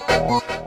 Bye.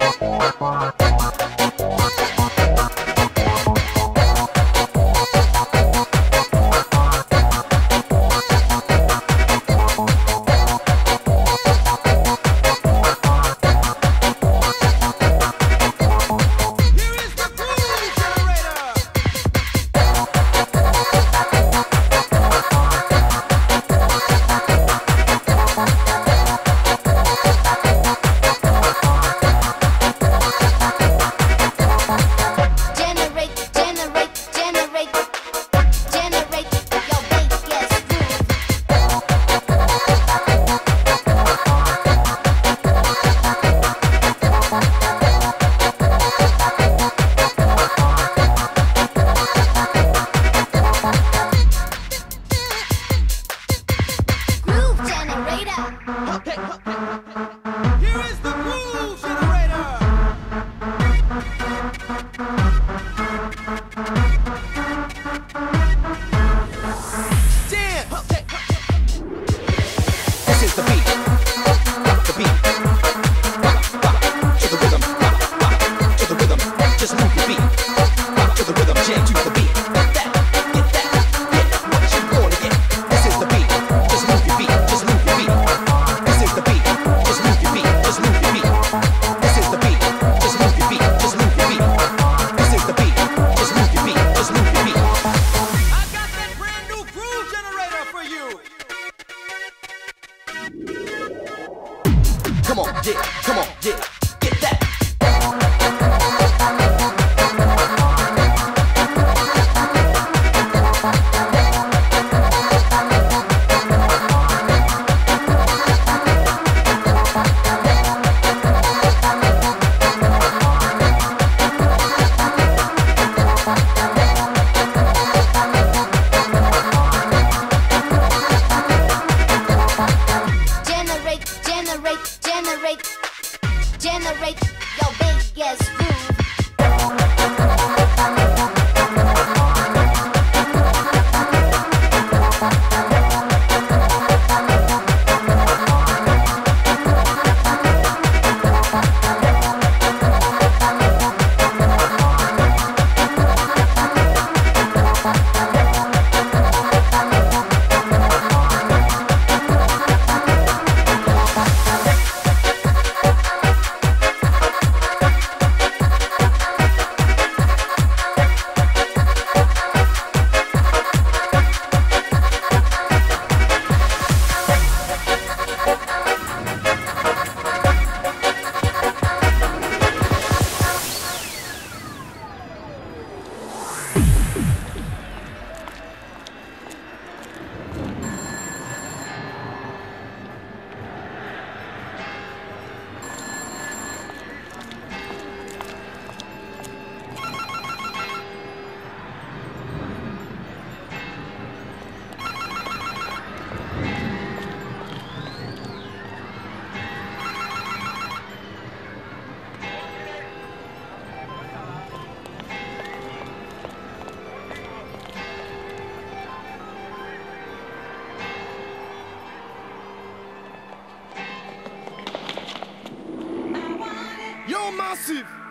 Come on, yeah, come on, yeah, passivo.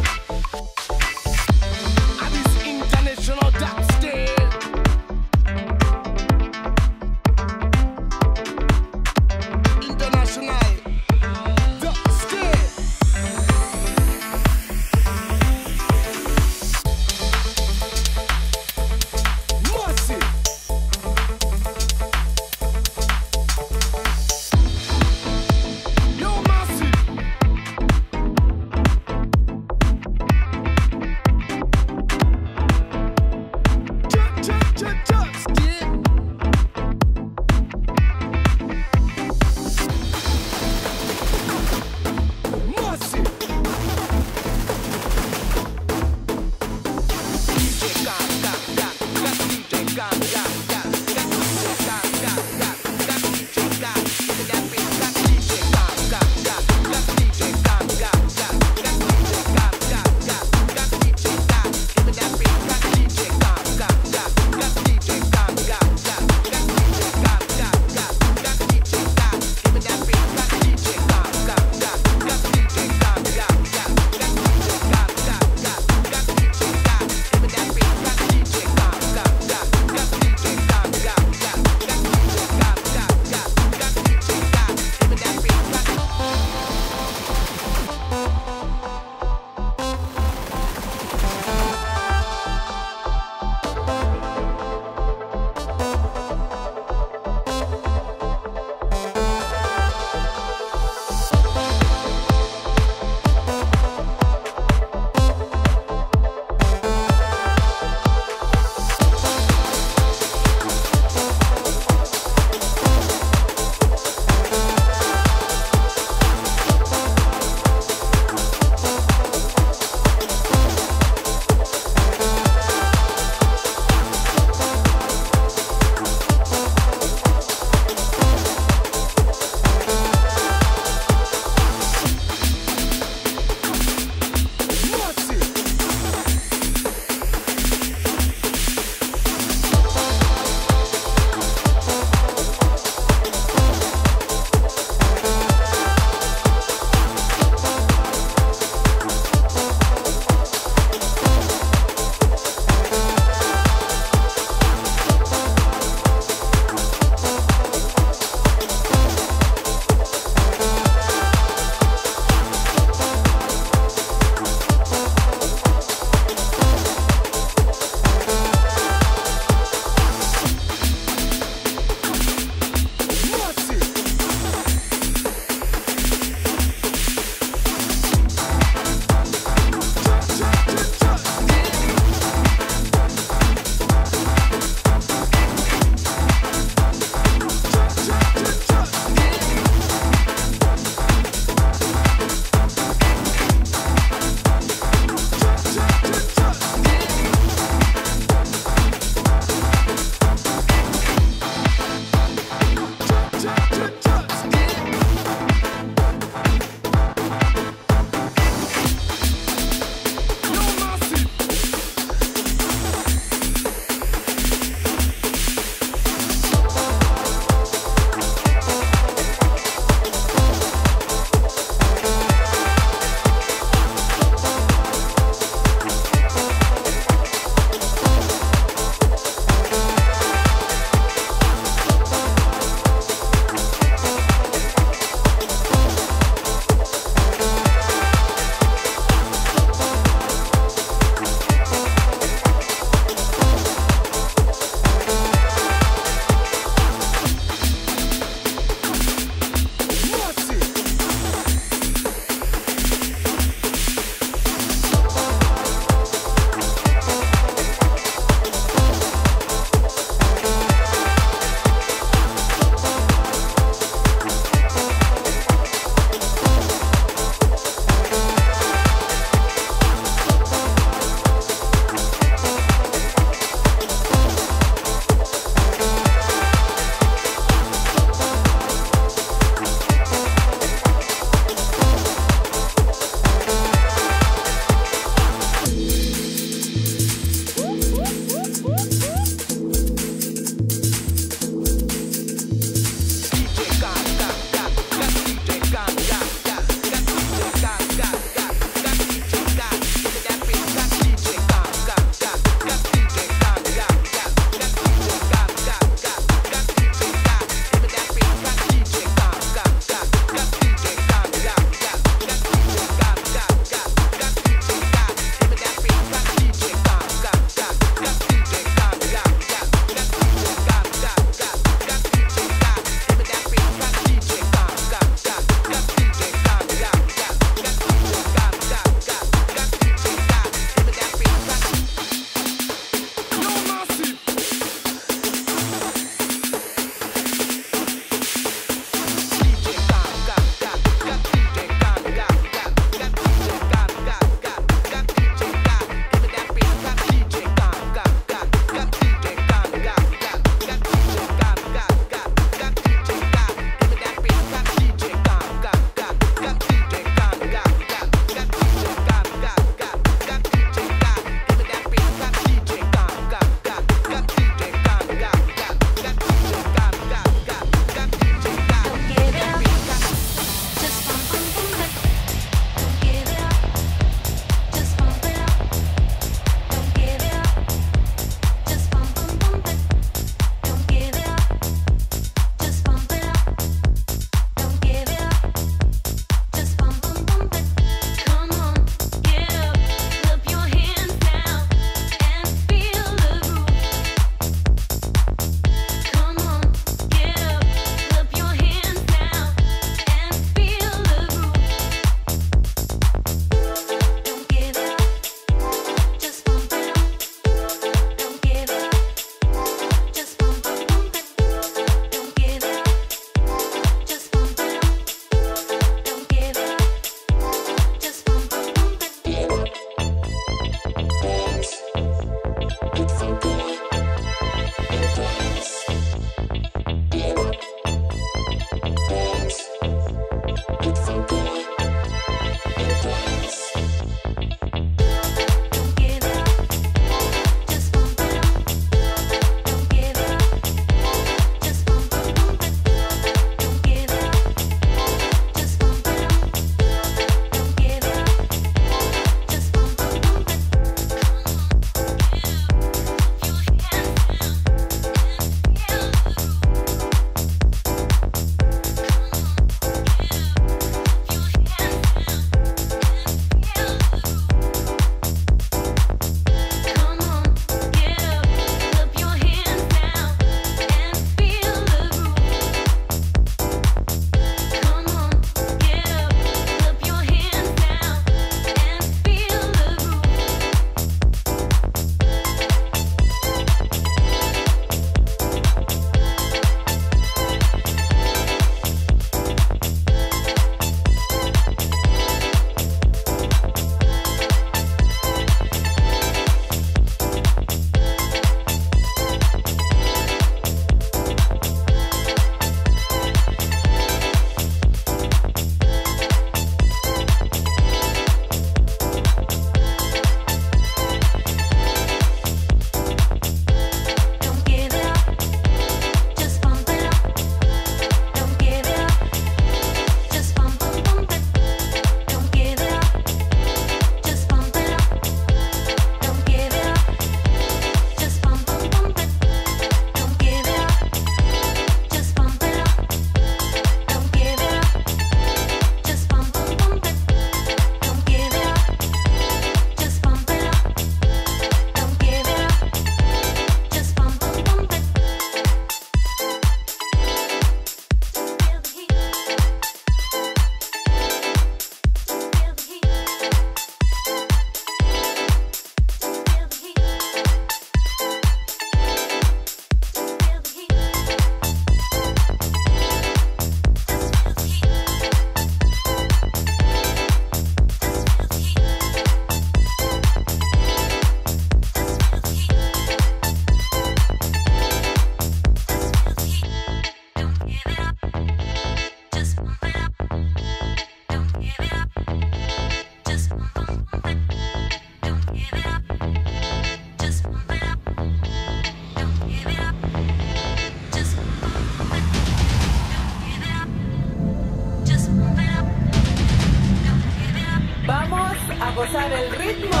pasar el ritmo.